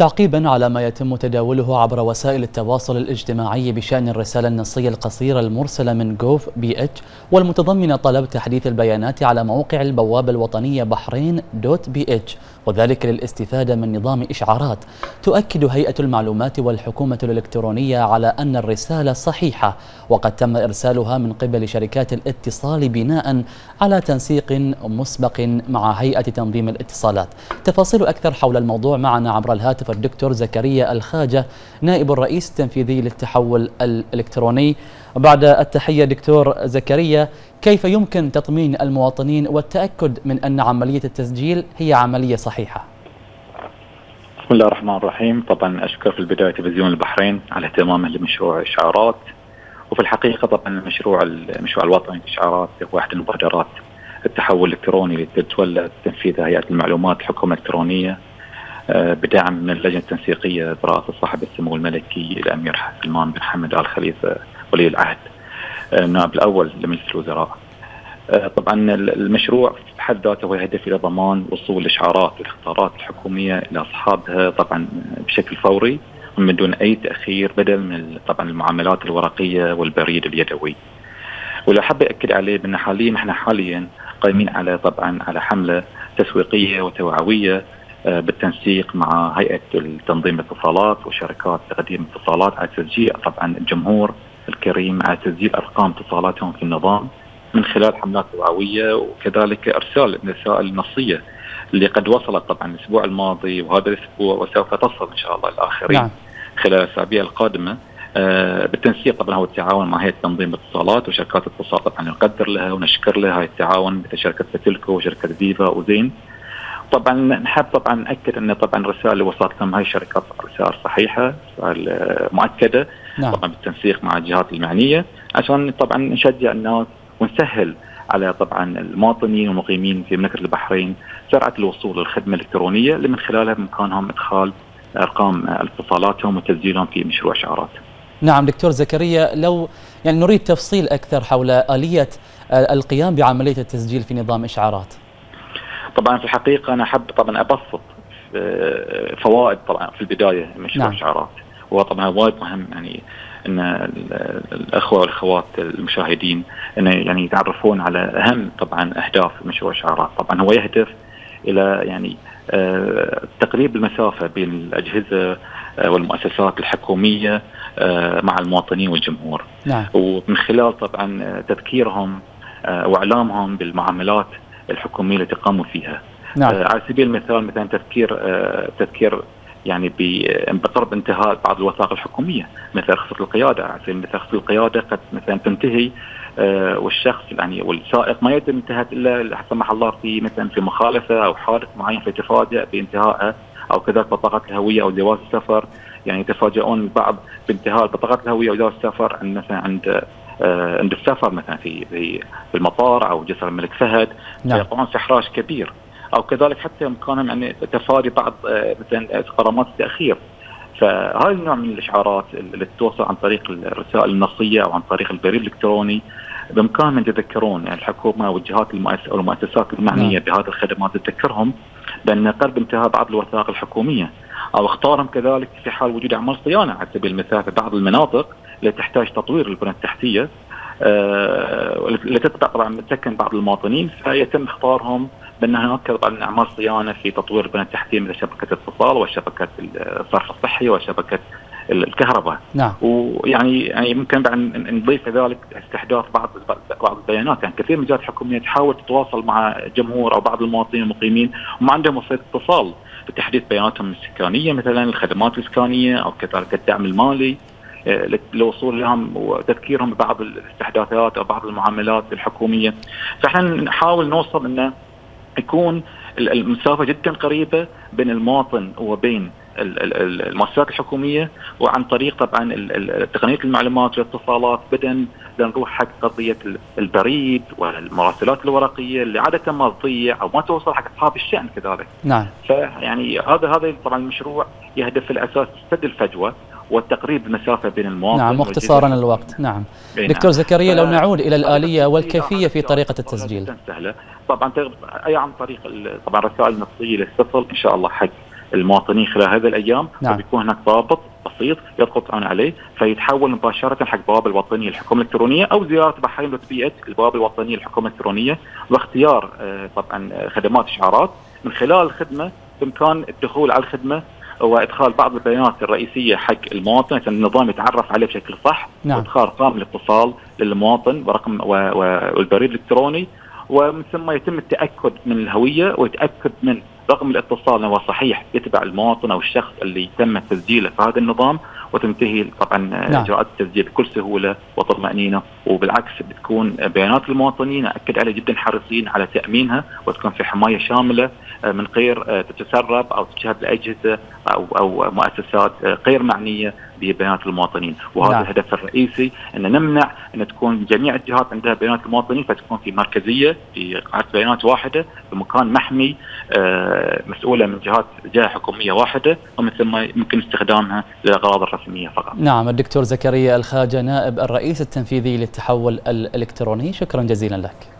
تعقيبا على ما يتم تداوله عبر وسائل التواصل الاجتماعي بشأن الرسالة النصية القصيرة المرسلة من جوف بي إتش والمتضمنة طلب تحديث البيانات على موقع البوابة الوطنية Bahrain dot BH وذلك للاستفادة من نظام إشعارات. تؤكد هيئة المعلومات والحكومة الإلكترونية على أن الرسالة صحيحة وقد تم إرسالها من قبل شركات الاتصال بناء على تنسيق مسبق مع هيئة تنظيم الاتصالات. تفاصيل أكثر حول الموضوع معنا عبر الهاتف الدكتور زكريا الخاجة نائب الرئيس التنفيذي للتحول الإلكتروني. بعد التحية دكتور زكريا كيف يمكن تطمين المواطنين والتأكد من أن عملية التسجيل هي عملية صحيحة؟ بسم الله الرحمن الرحيم. طبعا أشكر في البداية تلفزيون البحرين على اهتمامه لمشروع إشعارات. وفي الحقيقة طبعا المشروع المشروع الوطني للإشعارات واحد من مبادرات التحول الإلكتروني اللي تتولى تنفيذ هيئة المعلومات الحكومة الإلكترونية آه، بدعم من اللجنة التنسيقية برئاسة صاحب السمو الملكي الأمير سلمان بن حمد آل خليفة ولي العهد آه، النائب الأول لمجلس الوزراء. آه، طبعا المشروع بحد ذاته هو يهدف إلى ضمان وصول الإشعارات والاختارات الحكومية إلى أصحابها طبعا بشكل فوري ومن دون أي تأخير بدل من طبعا المعاملات الورقية والبريد اليدوي. واللي حاب أكد عليه بأن حاليا إحنا حاليا قايمين على طبعا على حملة تسويقية وتوعوية آه، بالتنسيق مع هيئة تنظيم الاتصالات وشركات تقديم الاتصالات على تسجيل طبعا الجمهور الكريم على تسجيل أرقام اتصالاتهم في النظام من خلال حملات توعوية وكذلك إرسال الرسائل النصية اللي قد وصلت طبعا الأسبوع الماضي وهذا الأسبوع وسوف تصل إن شاء الله الاخرين نعم. خلال الأسابيع القادمة. آه بالتنسيق طبعا هو التعاون مع هيئة تنظيم الاتصالات وشركات الاتصال طبعا نقدر لها ونشكر لها. هاي التعاون مثل شركة فتلكو وشركة فيفا وزين. طبعا نحب طبعا نأكد أن طبعا الرسائل اللي وصلت لهم هاي الشركات رسائل صحيحة رسائل مؤكدة نعم. طبعا بالتنسيق مع الجهات المعنية عشان طبعا نشجع الناس ونسهل على طبعا المواطنين والمقيمين في مملكة البحرين سرعة الوصول للخدمة الإلكترونية اللي من خلالها بإمكانهم إدخال أرقام اتصالاتهم وتسجيلهم في مشروع شعارات. نعم دكتور زكريا لو يعني نريد تفصيل أكثر حول آلية القيام بعملية التسجيل في نظام إشعارات. طبعا في الحقيقة أنا أحب طبعا أبسط آه، فوائد طبعا في البداية مشروع نعم. الشعارات وهو طبعا وايد مهم يعني إن الأخوة والأخوات المشاهدين إن يعني يتعرفون على أهم طبعا أهداف مشروع الشعارات، طبعا هو يهدف إلى يعني آه، تقريب المسافة بين الأجهزة آه، والمؤسسات الحكومية مع المواطنين والجمهور. نعم. ومن خلال طبعا تذكيرهم وإعلامهم بالمعاملات الحكومية التي قاموا فيها. نعم. آه، على سبيل المثال مثلا تذكير آه، تذكير يعني بقرب انتهاء بعض الوثائق الحكومية مثل رخصه القيادة على سبيل المثال رخصه القيادة قد مثلا تنتهي آه، والشخص يعني والسائق ما يتم انتهت إلا لا سمح الله في مثلا في مخالفة أو حادث معين فيتفاجئ بانتهائها أو كذلك بطاقه الهوية أو جواز السفر يعني يتفاجئون البعض بانتهاء بطاقه الهوية أو جواز السفر عند مثلا عند عند السفر مثلا في في المطار أو جسر الملك فهد نعم. يقعون في احراج كبير أو كذلك حتى امكانهم يعني تفادي بعض آه، مثلا غرامات التأخير فهذا النوع من الإشعارات اللي توصل عن طريق الرسائل النصية أو عن طريق البريد الإلكتروني بإمكانهم أن يتذكرون يعني الحكومة والجهات والمؤسسات المعنيه نعم. بهذه الخدمات تذكرهم بأن قرب انتهاء بعض الوثائق الحكومية أو اختارهم كذلك في حال وجود أعمال صيانة على سبيل المثال في بعض المناطق اللي تحتاج تطوير البنى التحتية آه تتبع طبعا تسكن بعض المواطنين فيتم اختارهم بأن هناك طبعا اعمال صيانة في تطوير البنى التحتية مثل شبكة الاتصال وشبكة الصرف الصحي وشبكة الكهرباء. نعم. ويعني يعني ممكن بعد نضيف ذلك استحداث بعض بعض البيانات. يعني كثير من الجهات الحكوميه تحاول تتواصل مع جمهور أو بعض المواطنين المقيمين وما عندهم وسيلة اتصال لتحديث بياناتهم السكانية مثلا الخدمات الإسكانية أو كذلك الدعم المالي. للوصول لهم وتذكيرهم ببعض الاستحداثات أو بعض المعاملات الحكومية فإحنا نحاول نوصل إنه يكون المسافة جدا قريبة بين المواطن وبين المؤسسات الحكومية وعن طريق طبعا تقنية المعلومات والاتصالات بدءا لنروح حق قضية البريد والمراسلات الورقية اللي عادة ما تضيع أو ما توصل حق أصحاب الشأن كذلك. نعم. فيعني هذا هذا طبعا المشروع يهدف في الأساس سد الفجوه وتقريب المسافه بين المواطن نعم واختصارا الوقت. نعم. نعم. دكتور زكريا لو نعود إلى الآلية والكيفية في طريقة التسجيل. سهلة. طبعا أي عن طريق طبعا رسائل نصيه للسفل إن شاء الله حق المواطنين خلال هذه الأيام. نعم. فبيكون هناك ضابط بسيط يضغطون عليه فيتحول مباشرة حق البوابه الوطنية للحكومة الإلكترونية أو زيارة بحرين وتبيئه البوابه الوطنية للحكومة الإلكترونية واختيار آه، طبعا خدمات إشعارات. من خلال الخدمة بإمكان الدخول على الخدمة وإدخال بعض البيانات الرئيسية حق المواطن عشان النظام يتعرف عليه بشكل صح نعم. وإدخال رقم الاتصال للمواطن ورقم والبريد الإلكتروني ومن ثم يتم التأكد من الهوية ويتأكد من رقم الاتصال هو صحيح يتبع المواطن أو الشخص اللي تم تسجيله في هذا النظام وتنتهي طبعا نعم. اجراءات التسجيل بكل سهولة وطمأنينة وبالعكس بتكون بيانات المواطنين أكد عليه جدا حريصين على تأمينها وتكون في حماية شاملة آه، من غير آه، تتسرب أو تشهد لاجهزه أو أو مؤسسات آه، غير معنية ببيانات المواطنين وهذا نعم. الهدف الرئيسي أن نمنع أن تكون جميع الجهات عندها بيانات المواطنين فتكون في مركزية في قاعدة بيانات واحدة بمكان محمي مسؤولة من جهات جهة حكومية واحدة ومن ثم يمكن استخدامها للأغراض الرسمية فقط. نعم الدكتور زكريا الخاجة نائب الرئيس التنفيذي للتحول الإلكتروني شكرا جزيلا لك.